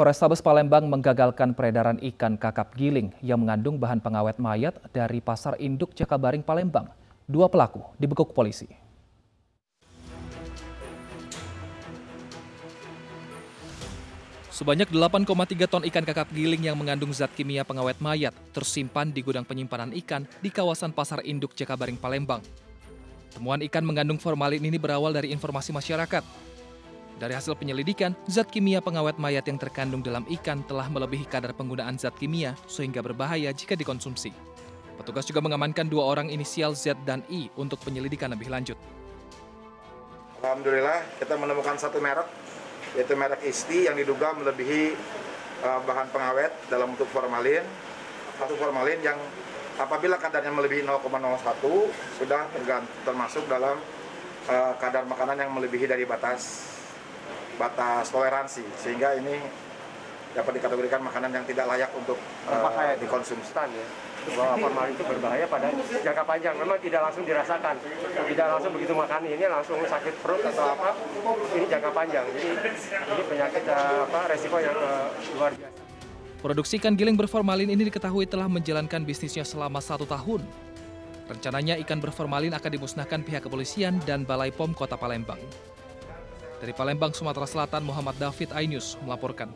Polrestabes Palembang menggagalkan peredaran ikan kakap giling yang mengandung bahan pengawet mayat dari pasar induk Jakabaring Palembang. Dua pelaku dibekuk polisi. Sebanyak 8,3 ton ikan kakap giling yang mengandung zat kimia pengawet mayat tersimpan di gudang penyimpanan ikan di kawasan Pasar Induk Jakabaring Palembang. Temuan ikan mengandung formalin ini berawal dari informasi masyarakat dari hasil penyelidikan, zat kimia pengawet mayat yang terkandung dalam ikan telah melebihi kadar penggunaan zat kimia sehingga berbahaya jika dikonsumsi. Petugas juga mengamankan dua orang inisial Z dan I untuk penyelidikan lebih lanjut. Alhamdulillah kita menemukan satu merek, yaitu merek Isti yang diduga melebihi uh, bahan pengawet dalam bentuk formalin. Satu formalin yang apabila kadarnya melebihi 0,01 sudah termasuk dalam uh, kadar makanan yang melebihi dari batas batas toleransi sehingga ini dapat dikategorikan makanan yang tidak layak untuk uh, dikonsumsi. Ya, bahwa formalin itu berbahaya pada jangka panjang. Memang tidak langsung dirasakan, tidak langsung begitu makan ini langsung sakit perut atau apa. Ini jangka panjang. Jadi ini penyakit uh, apa resiko yang uh, luar biasa. Produksi ikan giling berformalin ini diketahui telah menjalankan bisnisnya selama satu tahun. Rencananya ikan berformalin akan dimusnahkan pihak kepolisian dan Balai POM Kota Palembang. Dari Palembang, Sumatera Selatan, Muhammad David Ainus melaporkan.